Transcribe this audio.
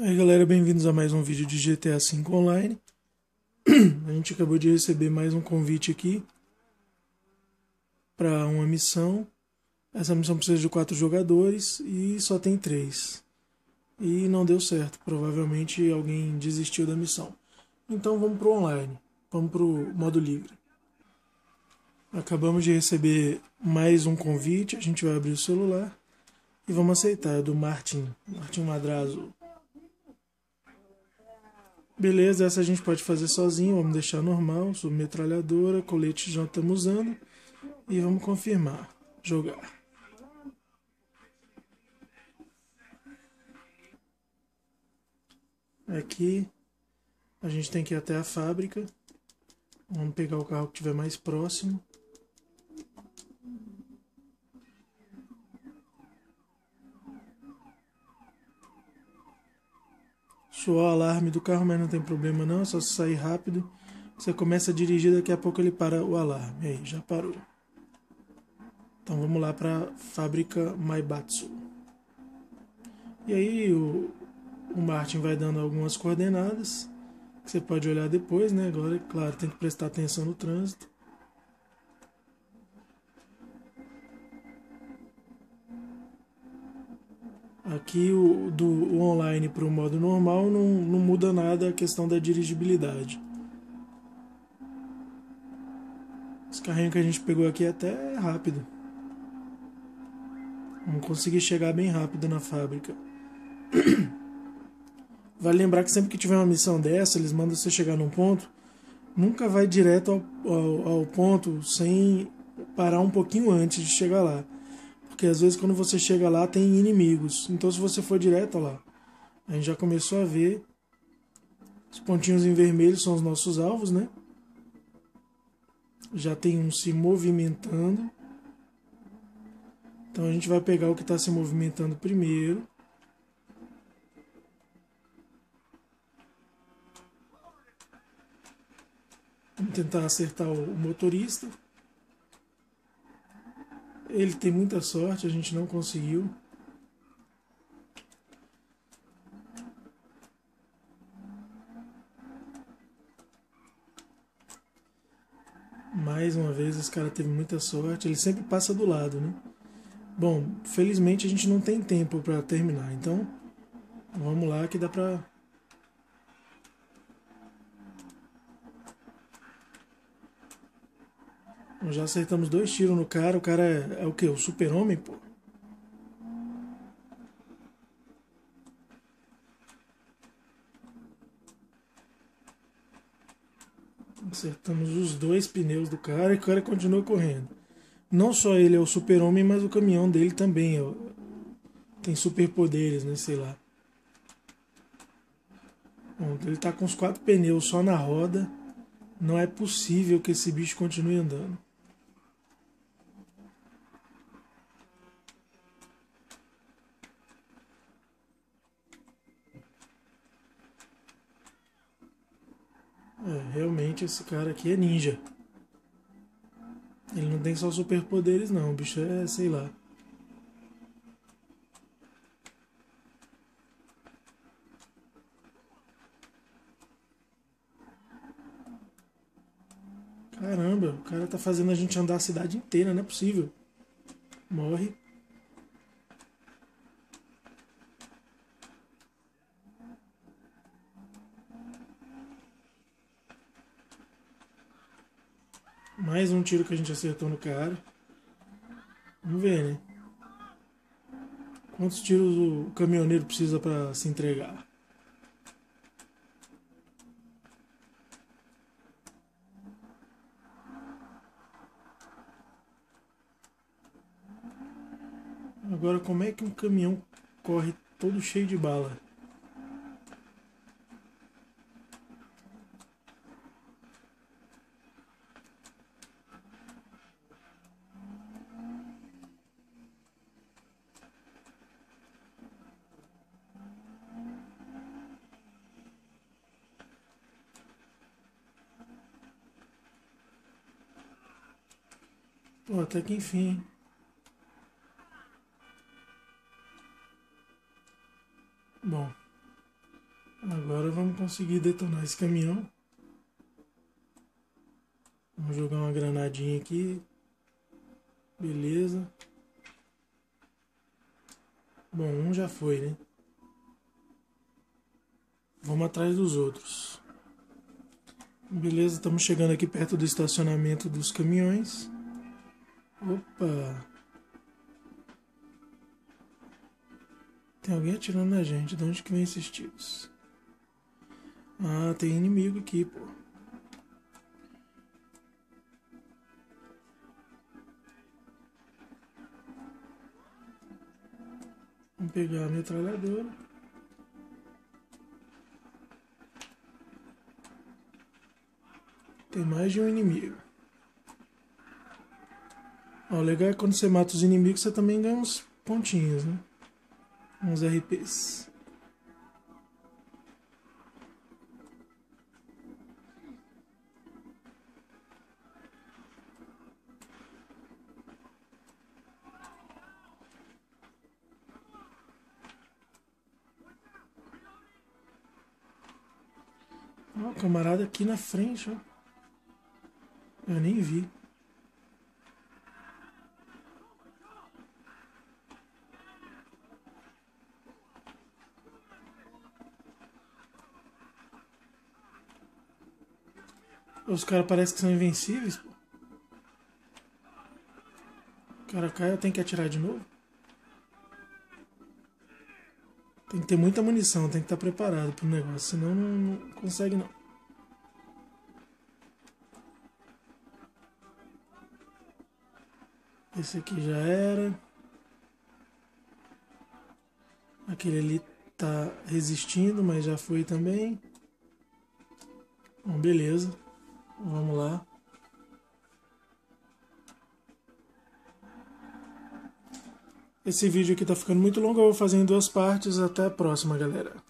Aí galera, bem-vindos a mais um vídeo de GTA V Online. A gente acabou de receber mais um convite aqui para uma missão. Essa missão precisa de quatro jogadores e só tem três. E não deu certo, provavelmente alguém desistiu da missão. Então vamos pro online, vamos pro modo livre. Acabamos de receber mais um convite, a gente vai abrir o celular e vamos aceitar, é do Martin, Martin Madrazo. Beleza, essa a gente pode fazer sozinho, vamos deixar normal, submetralhadora, colete já estamos usando. E vamos confirmar, jogar. Aqui a gente tem que ir até a fábrica. Vamos pegar o carro que estiver mais próximo. Soar o alarme do carro, mas não tem problema não, é só sair rápido. Você começa a dirigir, daqui a pouco ele para o alarme. Aí, já parou. Então vamos lá para a fábrica Maibatsu. E aí o, o Martin vai dando algumas coordenadas que você pode olhar depois, né? Agora, claro, tem que prestar atenção no trânsito. Aqui o, do o online para o modo normal não, não muda nada a questão da dirigibilidade. Esse carrinho que a gente pegou aqui é até rápido. Vamos conseguir chegar bem rápido na fábrica. Vale lembrar que sempre que tiver uma missão dessa, eles mandam você chegar num ponto, nunca vai direto ao, ao, ao ponto sem parar um pouquinho antes de chegar lá. Porque às vezes quando você chega lá tem inimigos. Então se você for direto lá, a gente já começou a ver. Os pontinhos em vermelho são os nossos alvos, né? Já tem um se movimentando. Então a gente vai pegar o que está se movimentando primeiro. Vamos tentar acertar o motorista. Ele tem muita sorte, a gente não conseguiu. Mais uma vez, esse cara teve muita sorte. Ele sempre passa do lado, né? Bom, felizmente a gente não tem tempo para terminar. Então, vamos lá que dá pra Já acertamos dois tiros no cara. O cara é, é o que? O super-homem, pô? Acertamos os dois pneus do cara e o cara continua correndo. Não só ele é o super-homem, mas o caminhão dele também é, tem superpoderes, né? Sei lá. Bom, ele tá com os quatro pneus só na roda. Não é possível que esse bicho continue andando. É, realmente esse cara aqui é ninja. Ele não tem só superpoderes não, o bicho é, sei lá. Caramba, o cara tá fazendo a gente andar a cidade inteira, não é possível. Morre. Mais um tiro que a gente acertou no cara. Vamos ver, né? Quantos tiros o caminhoneiro precisa para se entregar? Agora, como é que um caminhão corre todo cheio de bala? Pô, até que enfim. Bom. Agora vamos conseguir detonar esse caminhão. Vamos jogar uma granadinha aqui. Beleza. Bom, um já foi, né? Vamos atrás dos outros. Beleza, estamos chegando aqui perto do estacionamento dos caminhões. Opa! Tem alguém atirando na gente. De onde que vem esses tiros? Ah, tem inimigo aqui, pô. Vamos pegar a metralhadora. Tem mais de um inimigo. Ó, o legal é quando você mata os inimigos, você também ganha uns pontinhos, né? Uns RPs. Ó, camarada aqui na frente, ó. Eu nem vi. Os caras parecem que são invencíveis, pô. O cara cai, eu tenho que atirar de novo. Tem que ter muita munição, tem que estar preparado pro negócio, senão não, não consegue não. Esse aqui já era. Aquele ali tá resistindo, mas já foi também. Bom, beleza. Vamos lá. Esse vídeo aqui tá ficando muito longo, eu vou fazer em duas partes. Até a próxima, galera.